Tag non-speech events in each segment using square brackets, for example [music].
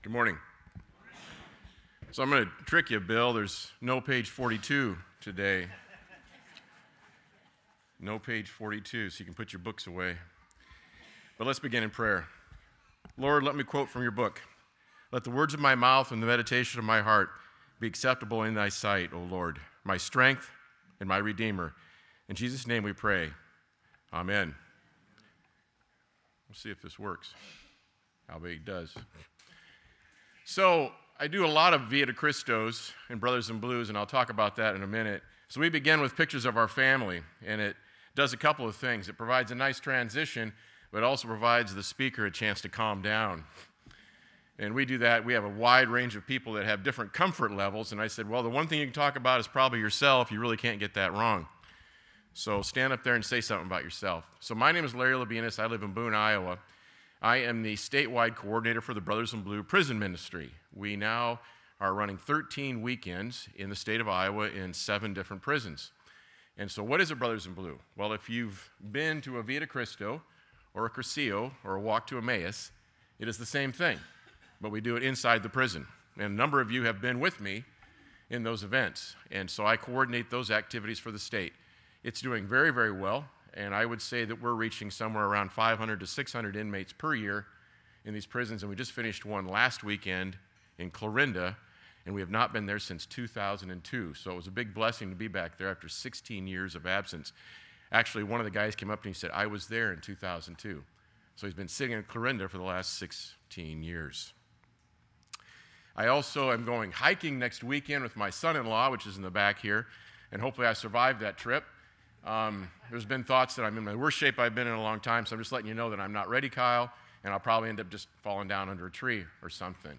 Good morning. So I'm going to trick you, Bill. There's no page 42 today. No page 42, so you can put your books away. But let's begin in prayer. Lord, let me quote from your book. Let the words of my mouth and the meditation of my heart be acceptable in thy sight, O Lord, my strength and my redeemer. In Jesus' name we pray. Amen. We'll see if this works. How big it does. So, I do a lot of Via de Cristos and Brothers in Blues, and I'll talk about that in a minute. So, we begin with pictures of our family, and it does a couple of things. It provides a nice transition, but also provides the speaker a chance to calm down. And we do that. We have a wide range of people that have different comfort levels. And I said, well, the one thing you can talk about is probably yourself. You really can't get that wrong. So stand up there and say something about yourself. So my name is Larry Lubinus. I live in Boone, Iowa. I am the statewide coordinator for the Brothers in Blue Prison Ministry. We now are running 13 weekends in the state of Iowa in seven different prisons. And so, what is a Brothers in Blue? Well, if you've been to a Via de Cristo or a Cursillo or a walk to Emmaus, it is the same thing, but we do it inside the prison. And a number of you have been with me in those events. And so I coordinate those activities for the state. It's doing very, very well. And I would say that we're reaching somewhere around 500 to 600 inmates per year in these prisons. And we just finished one last weekend in Clarinda, and we have not been there since 2002. So it was a big blessing to be back there after 16 years of absence. Actually, one of the guys came up and he said, I was there in 2002. So he's been sitting in Clarinda for the last 16 years. I also am going hiking next weekend with my son in law, which is in the back here, and hopefully I survived that trip. Um, there's been thoughts that I'm in the worst shape I've been in a long time, so I'm just letting you know that I'm not ready, Kyle, and I'll probably end up just falling down under a tree or something.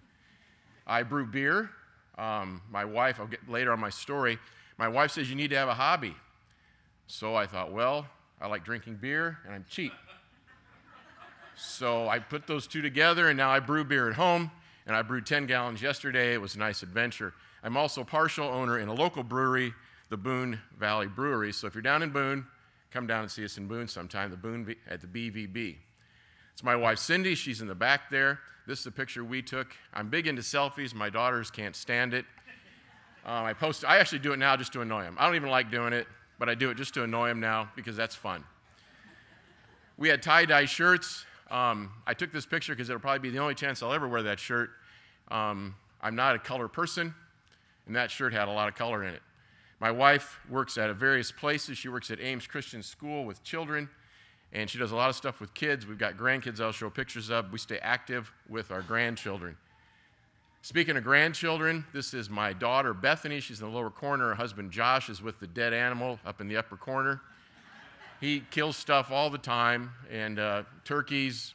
I brew beer. Um, my wife, I'll get later on my story, my wife says you need to have a hobby. So I thought, well, I like drinking beer and I'm cheap. so I put those two together and now I brew beer at home and I brewed 10 gallons yesterday. It was a nice adventure. I'm also partial owner in a local brewery, the Boone Valley Brewery. So if you're down in Boone, come down and see us in Boone sometime, the Boone at the BVB. It's my wife Cindy, she's in the back there. This is a picture we took. I'm big into selfies. My daughters can't stand it. Um, I post. I actually do it now just to annoy them. I don't even like doing it, but I do it just to annoy them now because that's fun. We had tie-dye shirts. Um, I took this picture because it'll probably be the only chance I'll ever wear that shirt. Um, I'm not a color person, and that shirt had a lot of color in it. My wife works at various places. She works at Ames Christian School with children and she does a lot of stuff with kids. We've got grandkids I'll show pictures of. We stay active with our grandchildren. Speaking of grandchildren, this is my daughter Bethany. She's in the lower corner. Her husband Josh is with the dead animal up in the upper corner. He kills stuff all the time, and uh, turkeys,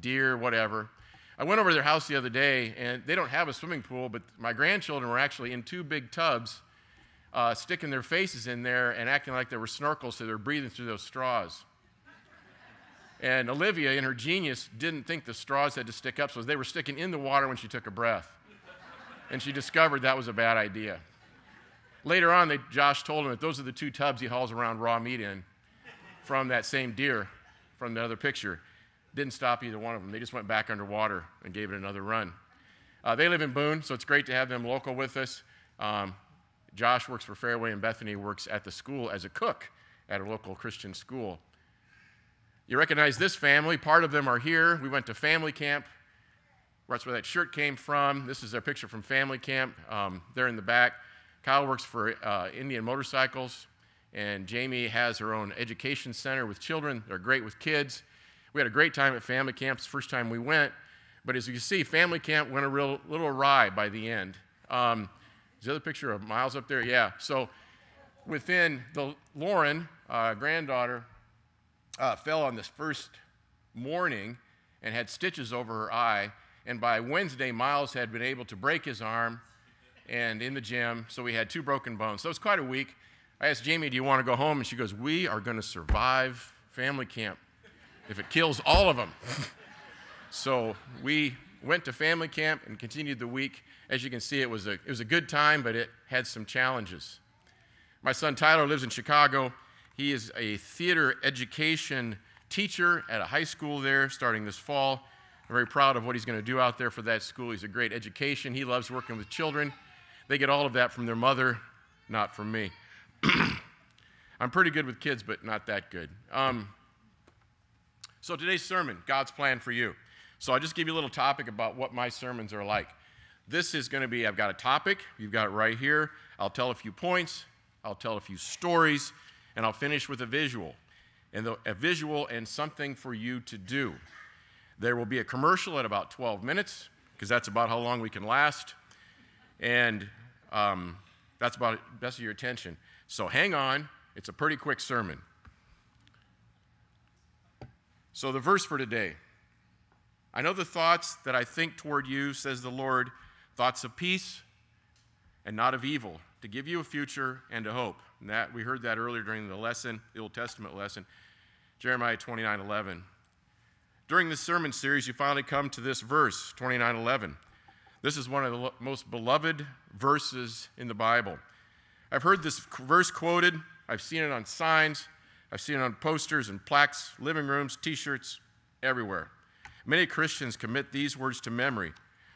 deer, whatever. I went over to their house the other day, and they don't have a swimming pool, but my grandchildren were actually in two big tubs, uh, sticking their faces in there and acting like they were snorkels, so they're breathing through those straws. And Olivia, in her genius, didn't think the straws had to stick up, so they were sticking in the water when she took a breath. And she discovered that was a bad idea. Later on, they, Josh told him that those are the two tubs he hauls around raw meat in from that same deer from the other picture. Didn't stop either one of them. They just went back underwater and gave it another run. Uh, they live in Boone, so it's great to have them local with us. Um, Josh works for Fairway, and Bethany works at the school as a cook at a local Christian school. You recognize this family. Part of them are here. We went to family camp. That's where that shirt came from. This is their picture from family camp. Um, they're in the back. Kyle works for uh, Indian Motorcycles, and Jamie has her own education center with children. They're great with kids. We had a great time at family camp. It's the first time we went. But as you can see, family camp went a real little awry by the end. Um, is the other picture of Miles up there? Yeah. So within the Lauren, uh, granddaughter, uh, fell on this first morning and had stitches over her eye. And by Wednesday, Miles had been able to break his arm and in the gym, so we had two broken bones. So it was quite a week. I asked Jamie, Do you want to go home? And she goes, We are going to survive family camp if it kills all of them. [laughs] so we went to family camp and continued the week. As you can see, it was, a, it was a good time, but it had some challenges. My son Tyler lives in Chicago. He is a theater education teacher at a high school there starting this fall. I'm very proud of what he's going to do out there for that school. He's a great education. He loves working with children. They get all of that from their mother, not from me. [clears throat] I'm pretty good with kids, but not that good. Um, so today's sermon, God's plan for you. So I'll just give you a little topic about what my sermons are like. This is going to be I've got a topic, you've got it right here. I'll tell a few points, I'll tell a few stories, and I'll finish with a visual. And the, a visual and something for you to do. There will be a commercial at about 12 minutes, because that's about how long we can last. And um, that's about best of your attention. So hang on, it's a pretty quick sermon. So, the verse for today I know the thoughts that I think toward you, says the Lord, thoughts of peace and not of evil, to give you a future and a hope. And that we heard that earlier during the lesson, the Old Testament lesson, Jeremiah 29 11. During this sermon series, you finally come to this verse, 29 11. This is one of the most beloved verses in the Bible. I've heard this verse quoted, I've seen it on signs, I've seen it on posters and plaques, living rooms, t shirts, everywhere. Many Christians commit these words to memory.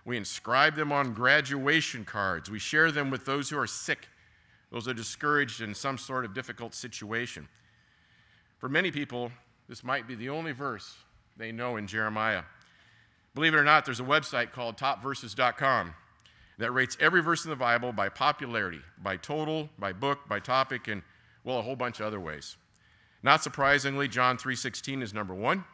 We inscribe them on graduation cards. We share them with those who are sick, those who are discouraged in some sort of difficult situation. For many people, this might be the only verse they know in Jeremiah. Believe it or not, there's a website called topverses.com that rates every verse in the Bible by popularity, by total, by book, by topic, and well, a whole bunch of other ways. Not surprisingly, John 3:16 is number 1.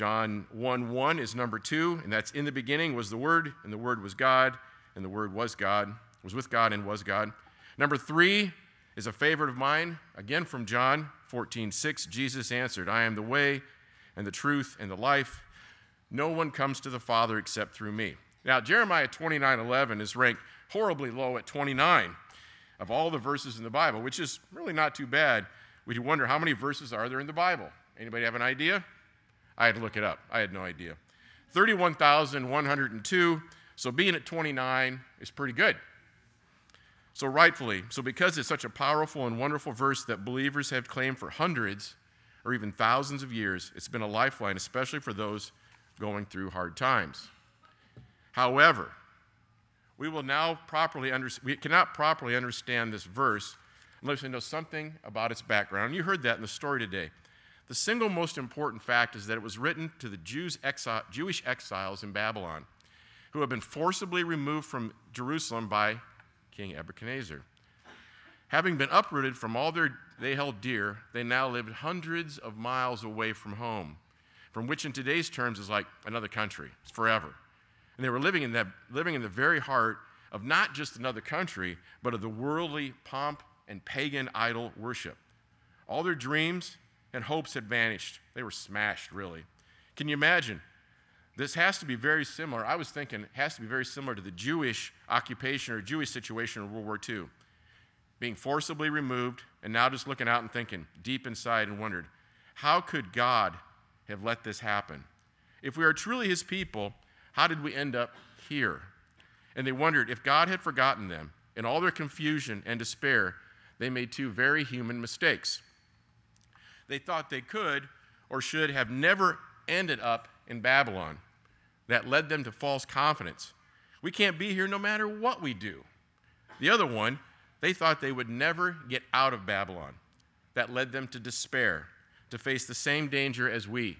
John 1 1 is number 2, and that's in the beginning was the Word, and the Word was God, and the Word was God, was with God and was God. Number 3 is a favorite of mine, again from John 14 6. Jesus answered, I am the way and the truth and the life. No one comes to the Father except through me. Now, Jeremiah 29 11 is ranked horribly low at 29 of all the verses in the Bible, which is really not too bad we wonder how many verses are there in the Bible? Anybody have an idea? I had to look it up. I had no idea. 31,102. So being at 29 is pretty good. So, rightfully, so because it's such a powerful and wonderful verse that believers have claimed for hundreds or even thousands of years, it's been a lifeline, especially for those going through hard times. However, we will now properly under, we cannot properly understand this verse unless we know something about its background. You heard that in the story today. The single most important fact is that it was written to the Jews exi- Jewish exiles in Babylon who had been forcibly removed from Jerusalem by King Nebuchadnezzar. Having been uprooted from all their, they held dear, they now lived hundreds of miles away from home, from which in today's terms is like another country. It's forever. And they were living in, that, living in the very heart of not just another country, but of the worldly pomp and pagan idol worship. All their dreams and hopes had vanished. They were smashed, really. Can you imagine? This has to be very similar. I was thinking it has to be very similar to the Jewish occupation or Jewish situation in World War II. Being forcibly removed, and now just looking out and thinking deep inside and wondered, how could God have let this happen? If we are truly His people, how did we end up here? And they wondered if God had forgotten them in all their confusion and despair, they made two very human mistakes. They thought they could or should have never ended up in Babylon. That led them to false confidence. We can't be here no matter what we do. The other one, they thought they would never get out of Babylon. That led them to despair, to face the same danger as we.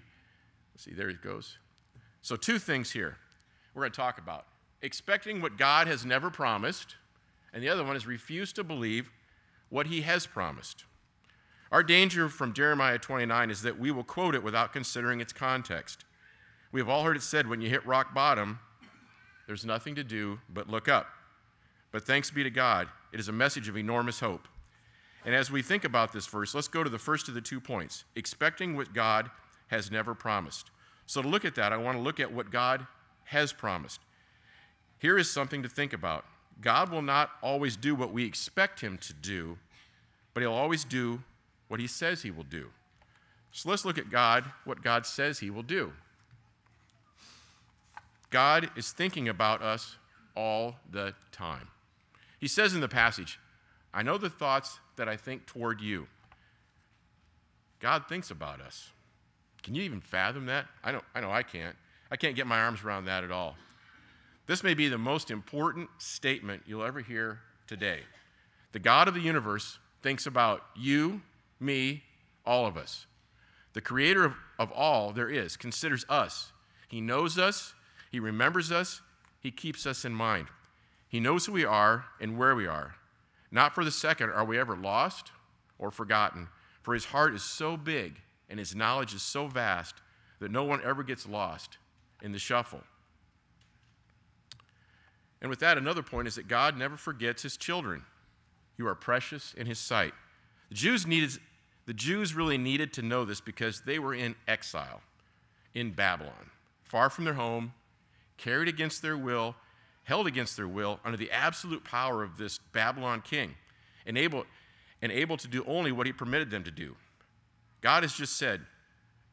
See, there it goes. So, two things here we're going to talk about expecting what God has never promised, and the other one is refuse to believe what he has promised. Our danger from Jeremiah 29 is that we will quote it without considering its context. We have all heard it said when you hit rock bottom, there's nothing to do but look up. But thanks be to God, it is a message of enormous hope. And as we think about this verse, let's go to the first of the two points expecting what God has never promised. So, to look at that, I want to look at what God has promised. Here is something to think about God will not always do what we expect him to do, but he'll always do what he says he will do. So let's look at God, what God says he will do. God is thinking about us all the time. He says in the passage, I know the thoughts that I think toward you. God thinks about us. Can you even fathom that? I know I, know I can't. I can't get my arms around that at all. This may be the most important statement you'll ever hear today. The God of the universe thinks about you, me, all of us. The creator of, of all there is considers us. He knows us, He remembers us, He keeps us in mind. He knows who we are and where we are. Not for the second are we ever lost or forgotten, for His heart is so big and His knowledge is so vast that no one ever gets lost in the shuffle. And with that, another point is that God never forgets His children. You are precious in His sight. The Jews needed the Jews really needed to know this because they were in exile in Babylon, far from their home, carried against their will, held against their will under the absolute power of this Babylon king, and able, and able to do only what he permitted them to do. God has just said,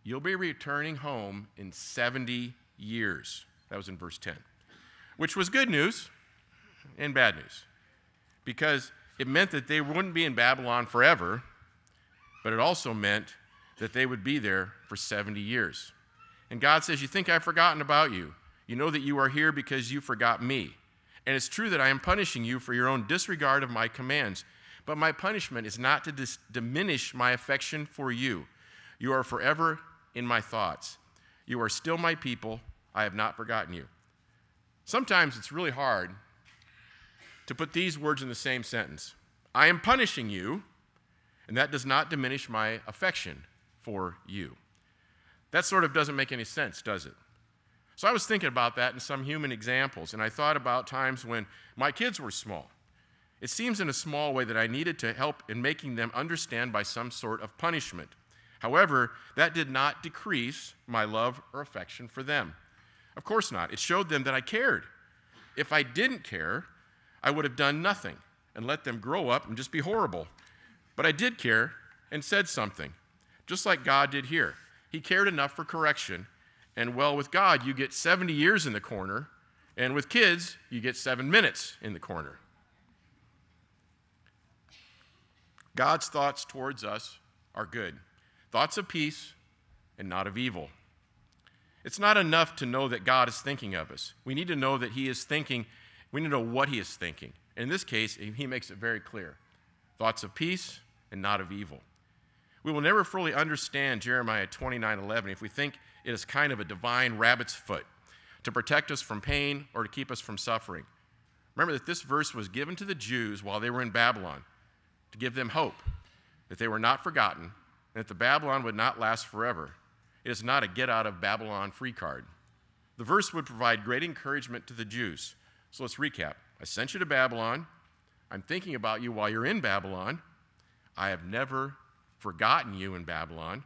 You'll be returning home in 70 years. That was in verse 10, which was good news and bad news because it meant that they wouldn't be in Babylon forever but it also meant that they would be there for 70 years. And God says, You think I've forgotten about you. You know that you are here because you forgot me. And it's true that I am punishing you for your own disregard of my commands. But my punishment is not to dis- diminish my affection for you. You are forever in my thoughts. You are still my people. I have not forgotten you. Sometimes it's really hard to put these words in the same sentence I am punishing you and that does not diminish my affection for you. That sort of doesn't make any sense, does it? So I was thinking about that in some human examples, and I thought about times when my kids were small. It seems in a small way that I needed to help in making them understand by some sort of punishment. However, that did not decrease my love or affection for them. Of course not. It showed them that I cared. If I didn't care, I would have done nothing and let them grow up and just be horrible. But I did care and said something, just like God did here. He cared enough for correction. And well, with God, you get 70 years in the corner, and with kids, you get seven minutes in the corner. God's thoughts towards us are good thoughts of peace and not of evil. It's not enough to know that God is thinking of us. We need to know that He is thinking, we need to know what He is thinking. In this case, He makes it very clear thoughts of peace and not of evil. We will never fully understand Jeremiah 29 11 if we think it is kind of a divine rabbit's foot to protect us from pain or to keep us from suffering. Remember that this verse was given to the Jews while they were in Babylon to give them hope that they were not forgotten and that the Babylon would not last forever. It is not a get out of Babylon free card. The verse would provide great encouragement to the Jews. So let's recap. I sent you to Babylon. I'm thinking about you while you're in Babylon. I have never forgotten you in Babylon.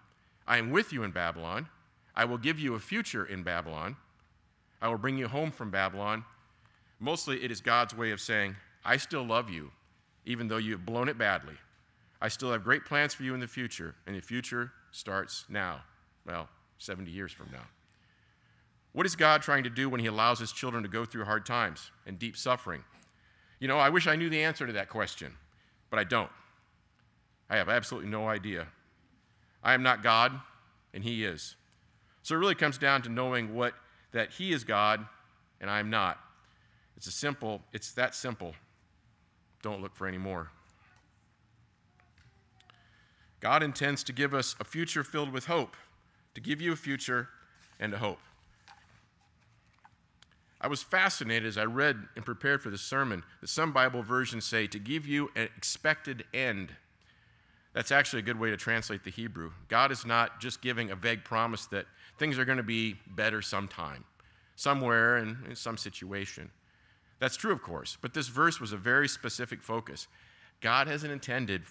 I am with you in Babylon. I will give you a future in Babylon. I will bring you home from Babylon. Mostly, it is God's way of saying, I still love you, even though you have blown it badly. I still have great plans for you in the future, and the future starts now. Well, 70 years from now. What is God trying to do when He allows His children to go through hard times and deep suffering? You know, I wish I knew the answer to that question, but I don't. I have absolutely no idea. I am not God, and He is. So it really comes down to knowing what that He is God and I am not. It's a simple, it's that simple. Don't look for any more. God intends to give us a future filled with hope, to give you a future and a hope. I was fascinated as I read and prepared for the sermon that some Bible versions say to give you an expected end. That's actually a good way to translate the Hebrew. God is not just giving a vague promise that things are going to be better sometime, somewhere in, in some situation. That's true, of course, but this verse was a very specific focus. God has an intended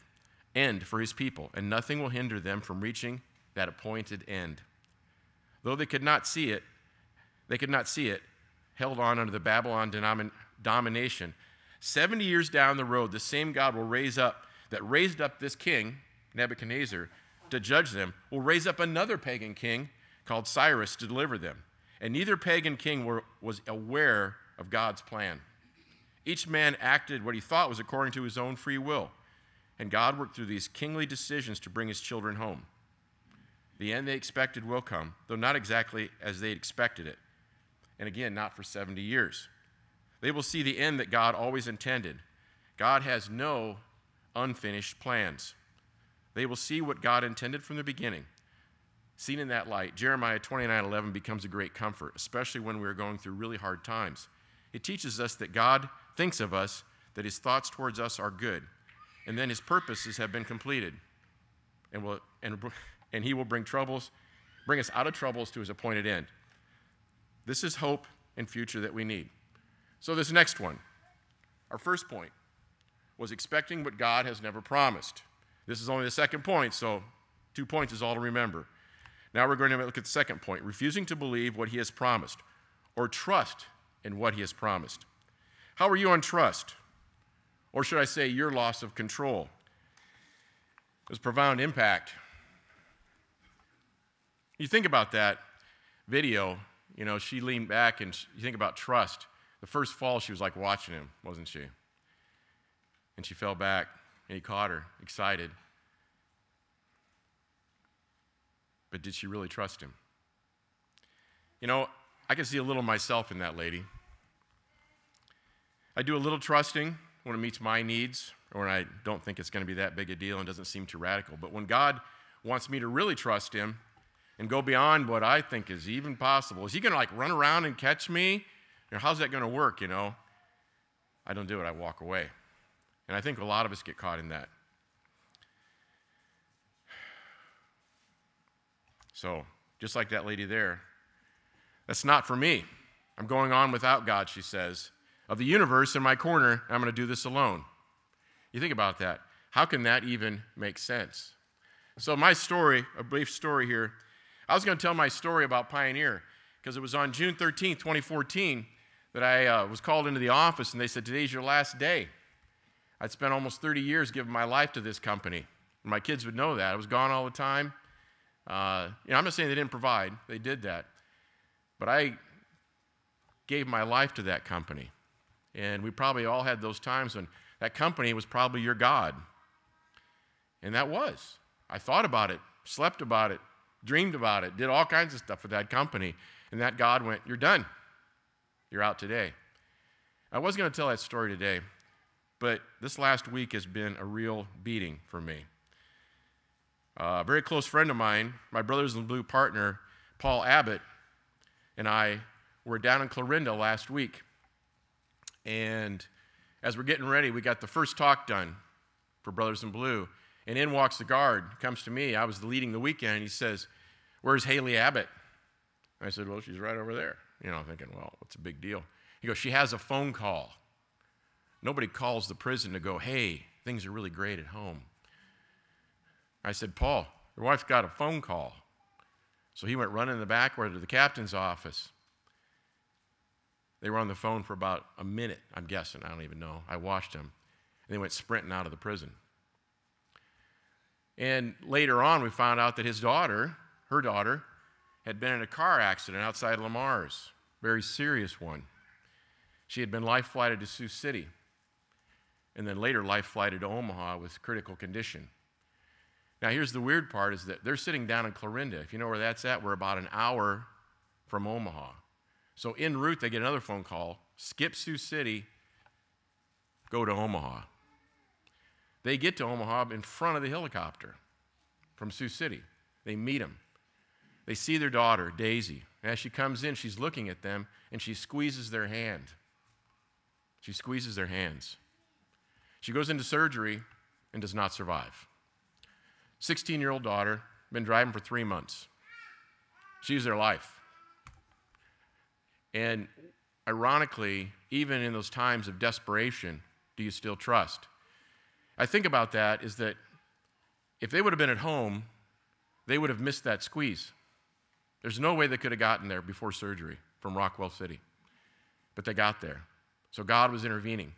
end for his people, and nothing will hinder them from reaching that appointed end. Though they could not see it, they could not see it, held on under the Babylon domination. 70 years down the road, the same God will raise up that raised up this king, Nebuchadnezzar, to judge them, will raise up another pagan king called Cyrus to deliver them. And neither pagan king were, was aware of God's plan. Each man acted what he thought was according to his own free will. And God worked through these kingly decisions to bring his children home. The end they expected will come, though not exactly as they expected it. and again, not for 70 years. They will see the end that God always intended. God has no unfinished plans. They will see what God intended from the beginning. Seen in that light, Jeremiah 29 11 becomes a great comfort, especially when we're going through really hard times. It teaches us that God thinks of us, that his thoughts towards us are good, and then his purposes have been completed. And, will, and, [laughs] and he will bring troubles, bring us out of troubles to his appointed end. This is hope and future that we need. So, this next one, our first point, was expecting what God has never promised. This is only the second point, so two points is all to remember. Now we're going to look at the second point refusing to believe what he has promised or trust in what he has promised. How are you on trust? Or should I say, your loss of control? There's profound impact. You think about that video, you know, she leaned back and you think about trust. The first fall, she was like watching him, wasn't she? And she fell back, and he caught her, excited. But did she really trust him? You know, I can see a little myself in that lady. I do a little trusting when it meets my needs or when I don't think it's going to be that big a deal and doesn't seem too radical. But when God wants me to really trust him and go beyond what I think is even possible, is he going to like run around and catch me? Or how's that going to work, you know? I don't do it, I walk away. And I think a lot of us get caught in that. So, just like that lady there, that's not for me. I'm going on without God, she says. Of the universe in my corner, I'm going to do this alone. You think about that. How can that even make sense? So, my story, a brief story here, I was going to tell my story about Pioneer because it was on June 13, 2014, that I uh, was called into the office and they said, Today's your last day. I'd spent almost 30 years giving my life to this company. My kids would know that. I was gone all the time. Uh, you know, I'm not saying they didn't provide, they did that. But I gave my life to that company. And we probably all had those times when that company was probably your God. And that was. I thought about it, slept about it, dreamed about it, did all kinds of stuff for that company. And that God went, You're done. You're out today. I was going to tell that story today, but this last week has been a real beating for me. Uh, a very close friend of mine, my Brothers in Blue partner, Paul Abbott, and I were down in Clarinda last week. And as we're getting ready, we got the first talk done for Brothers in Blue. And in walks the guard, comes to me. I was leading the weekend, and he says, Where's Haley Abbott? I said, Well, she's right over there. You know, thinking, Well, what's a big deal? He goes, She has a phone call. Nobody calls the prison to go, Hey, things are really great at home. I said, Paul, your wife's got a phone call. So he went running in the backward to the captain's office. They were on the phone for about a minute, I'm guessing. I don't even know. I watched them. And they went sprinting out of the prison. And later on, we found out that his daughter, her daughter, had been in a car accident outside Le Mars, very serious one. She had been life flighted to Sioux City, and then later life flighted to Omaha with critical condition. Now, here's the weird part is that they're sitting down in Clarinda. If you know where that's at, we're about an hour from Omaha. So en route, they get another phone call, skip Sioux City, go to Omaha. They get to Omaha in front of the helicopter from Sioux City. They meet him. They see their daughter, Daisy. As she comes in, she's looking at them and she squeezes their hand. She squeezes their hands. She goes into surgery and does not survive. 16 year old daughter, been driving for three months. She's their life. And ironically, even in those times of desperation, do you still trust? I think about that is that if they would have been at home, they would have missed that squeeze. There's no way they could have gotten there before surgery from Rockwell City. But they got there. So God was intervening.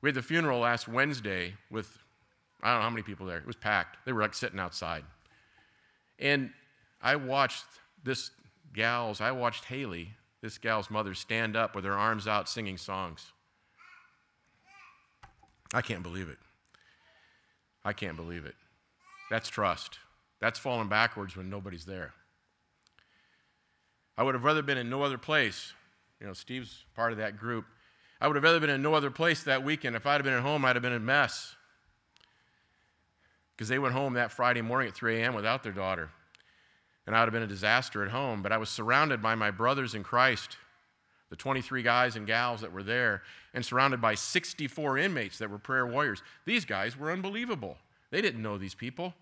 We had the funeral last Wednesday with I don't know how many people there. It was packed. They were like sitting outside. And I watched this gal's, I watched Haley, this gal's mother, stand up with her arms out singing songs. I can't believe it. I can't believe it. That's trust. That's falling backwards when nobody's there. I would have rather been in no other place. You know, Steve's part of that group. I would have rather been in no other place that weekend. If I'd have been at home, I'd have been a mess. Because they went home that Friday morning at 3 a.m. without their daughter. And I would have been a disaster at home. But I was surrounded by my brothers in Christ, the 23 guys and gals that were there, and surrounded by 64 inmates that were prayer warriors. These guys were unbelievable. They didn't know these people.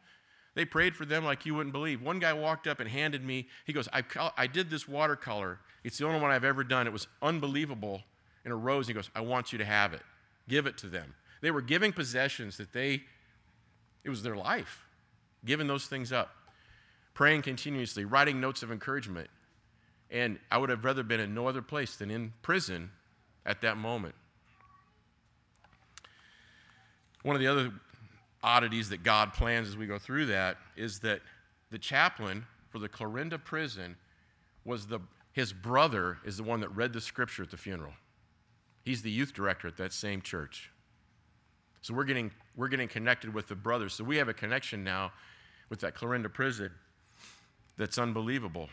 They prayed for them like you wouldn't believe. One guy walked up and handed me, he goes, I, I did this watercolor. It's the only one I've ever done. It was unbelievable in a rose. He goes, I want you to have it. Give it to them. They were giving possessions that they, it was their life, giving those things up, praying continuously, writing notes of encouragement. And I would have rather been in no other place than in prison at that moment. One of the other oddities that God plans as we go through that is that the chaplain for the Clarinda prison was the his brother is the one that read the scripture at the funeral. He's the youth director at that same church. So we're getting, we're getting connected with the brothers. So we have a connection now with that Clarinda prison that's unbelievable.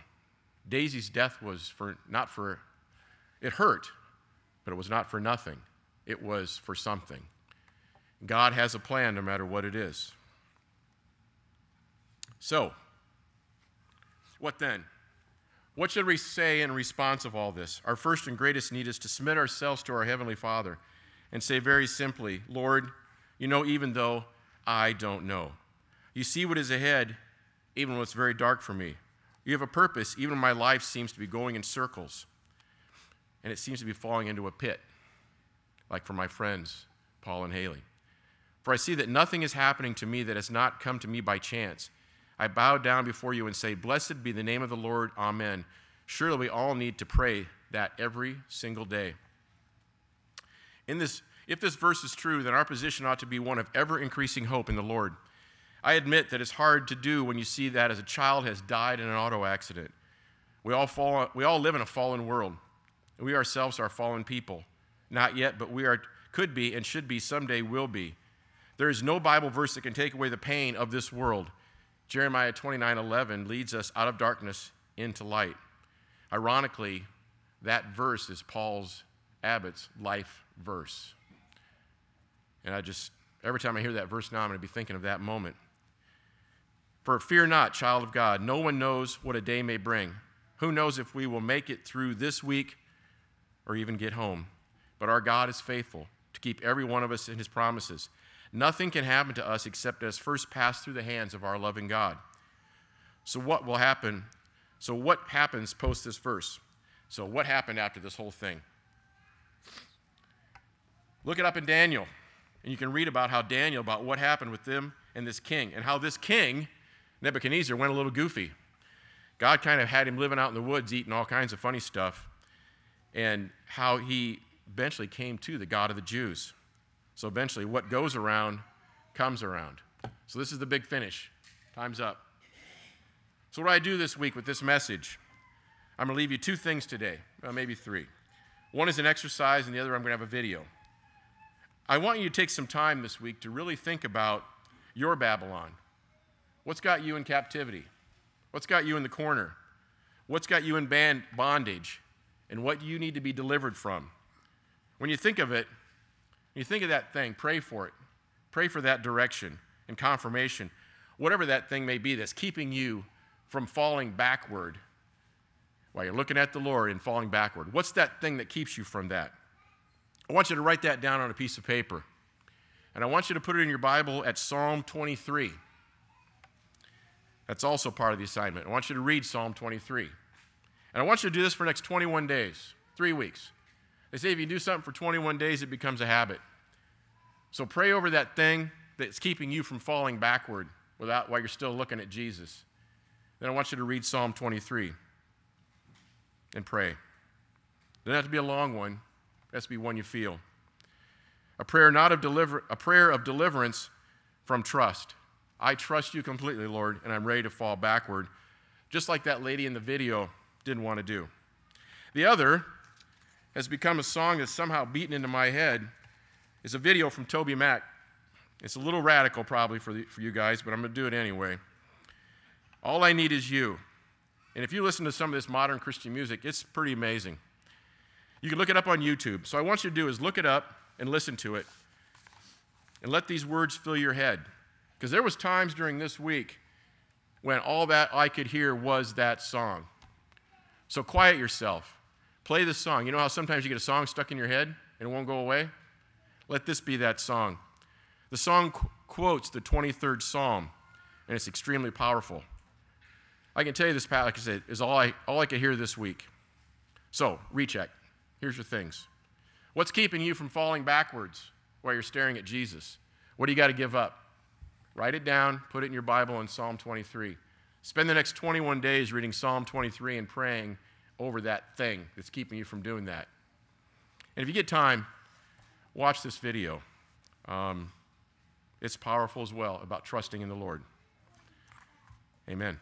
Daisy's death was for not for it hurt, but it was not for nothing. It was for something. God has a plan no matter what it is. So, what then? What should we say in response of all this? Our first and greatest need is to submit ourselves to our Heavenly Father and say very simply, Lord, you know, even though I don't know. You see what is ahead, even when it's very dark for me. You have a purpose, even when my life seems to be going in circles and it seems to be falling into a pit, like for my friends, Paul and Haley. For I see that nothing is happening to me that has not come to me by chance. I bow down before you and say, Blessed be the name of the Lord. Amen. Surely we all need to pray that every single day. In this, if this verse is true, then our position ought to be one of ever increasing hope in the Lord. I admit that it's hard to do when you see that as a child has died in an auto accident. We all, fall, we all live in a fallen world. We ourselves are fallen people. Not yet, but we are, could be and should be someday will be. There is no Bible verse that can take away the pain of this world. Jeremiah 29 11 leads us out of darkness into light. Ironically, that verse is Paul's Abbott's life verse. And I just, every time I hear that verse now, I'm going to be thinking of that moment. For fear not, child of God, no one knows what a day may bring. Who knows if we will make it through this week or even get home? But our God is faithful to keep every one of us in his promises. Nothing can happen to us except as first passed through the hands of our loving God. So, what will happen? So, what happens post this verse? So, what happened after this whole thing? Look it up in Daniel, and you can read about how Daniel, about what happened with them and this king, and how this king, Nebuchadnezzar, went a little goofy. God kind of had him living out in the woods eating all kinds of funny stuff, and how he eventually came to the God of the Jews. So eventually, what goes around comes around. So this is the big finish. Time's up. So, what do I do this week with this message? I'm going to leave you two things today, well, maybe three. One is an exercise, and the other, I'm going to have a video. I want you to take some time this week to really think about your Babylon. What's got you in captivity? What's got you in the corner? What's got you in bondage? And what do you need to be delivered from? When you think of it, when you think of that thing, pray for it. Pray for that direction and confirmation, whatever that thing may be that's keeping you from falling backward while you're looking at the Lord and falling backward. What's that thing that keeps you from that? I want you to write that down on a piece of paper. And I want you to put it in your Bible at Psalm 23. That's also part of the assignment. I want you to read Psalm 23. And I want you to do this for the next 21 days, three weeks. They say if you do something for 21 days, it becomes a habit. So pray over that thing that's keeping you from falling backward without, while you're still looking at Jesus. Then I want you to read Psalm 23 and pray. It doesn't have to be a long one. It has to be one you feel. A prayer not of deliver, a prayer of deliverance from trust. I trust you completely, Lord, and I'm ready to fall backward, just like that lady in the video didn't want to do. The other has become a song that's somehow beaten into my head is a video from TobyMac. It's a little radical probably for, the, for you guys, but I'm going to do it anyway. All I need is you. And if you listen to some of this modern Christian music, it's pretty amazing. You can look it up on YouTube. So I want you to do is look it up and listen to it and let these words fill your head. Because there was times during this week when all that I could hear was that song. So quiet yourself. Play this song. You know how sometimes you get a song stuck in your head and it won't go away? Let this be that song. The song qu- quotes the 23rd Psalm, and it's extremely powerful. I can tell you this, Pat, like I said, is all I, all I could hear this week. So, recheck. Here's your things. What's keeping you from falling backwards while you're staring at Jesus? What do you got to give up? Write it down, put it in your Bible in Psalm 23. Spend the next 21 days reading Psalm 23 and praying over that thing that's keeping you from doing that. And if you get time, watch this video. Um, it's powerful as well about trusting in the Lord. Amen.